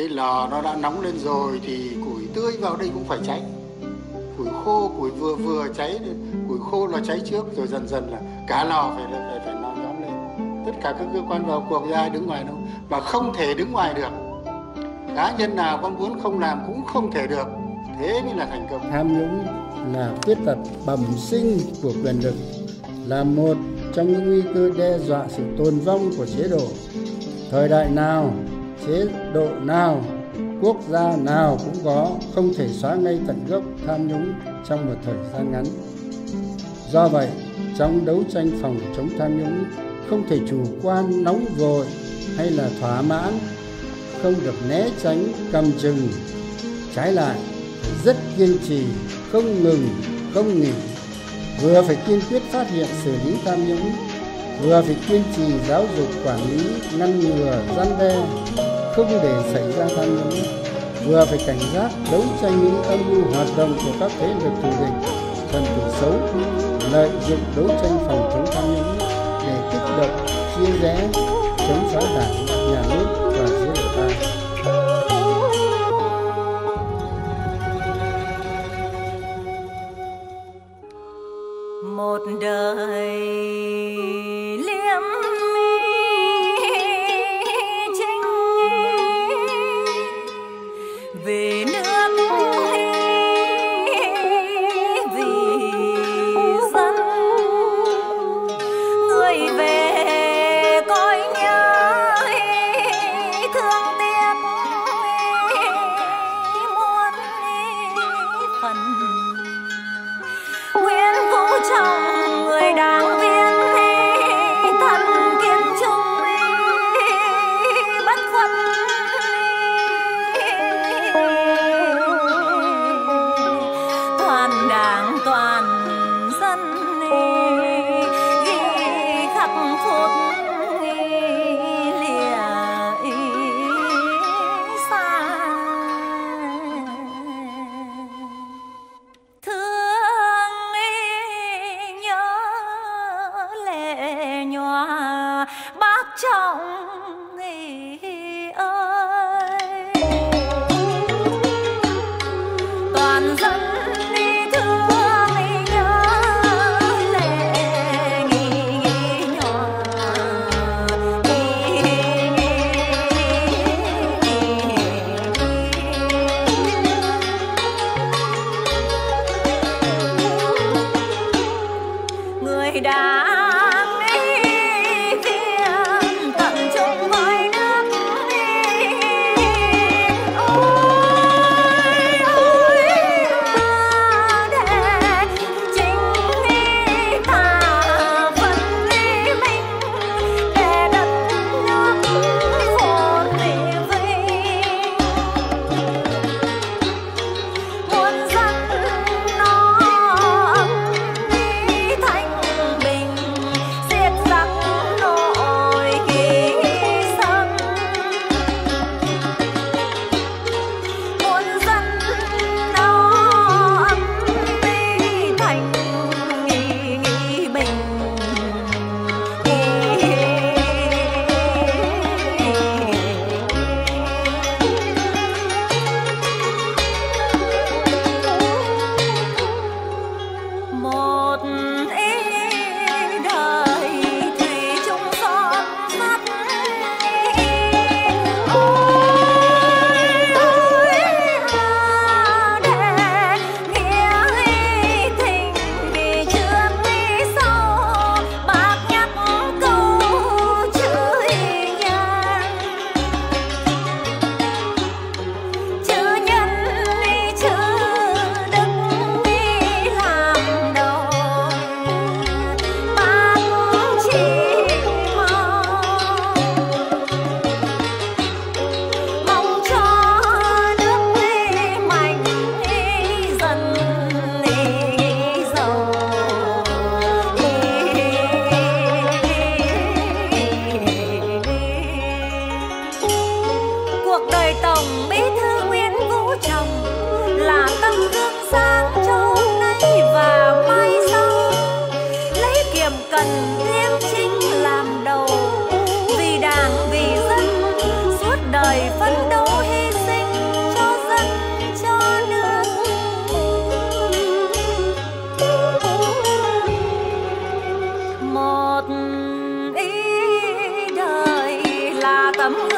cái lò nó đã nóng lên rồi thì củi tươi vào đây cũng phải cháy. Củi khô, củi vừa vừa cháy, củi khô nó cháy trước rồi dần dần là cả lò phải phải phải nó nhóm lên. Tất cả các cơ quan vào cuộc ai đứng ngoài đâu, mà không thể đứng ngoài được. Cá nhân nào con muốn không làm cũng không thể được. Thế mới là thành công. Tham nhũng là khuyết tật bẩm sinh của quyền lực, là một trong những nguy cơ đe dọa sự tồn vong của chế độ. Thời đại nào chế độ nào, quốc gia nào cũng có, không thể xóa ngay tận gốc tham nhũng trong một thời gian ngắn. Do vậy, trong đấu tranh phòng chống tham nhũng, không thể chủ quan nóng vội hay là thỏa mãn, không được né tránh, cầm chừng. Trái lại, rất kiên trì, không ngừng, không nghỉ. Vừa phải kiên quyết phát hiện xử lý tham nhũng, vừa phải kiên trì giáo dục, quản lý, ngăn ngừa, gian đe không để xảy ra tham nhũng, vừa phải cảnh giác đấu tranh những âm mưu hoạt động của các thế lực thù địch, phần tử xấu, lợi dụng đấu tranh phòng chống tham nhũng để kích động, chia rẽ, chống phá đảng, nhà nước và chế độ ta. Một đời phần. Nguyễn vũ trọng người đáng viên thi thần kiên trung bất khuất toàn đảng toàn 么 sáng trong nay và mai sau. Lấy kiềm cần liêm chính làm đầu. Vì đảng, vì dân, suốt đời phân đấu hy sinh cho dân, cho nước. Một ý đời là tấm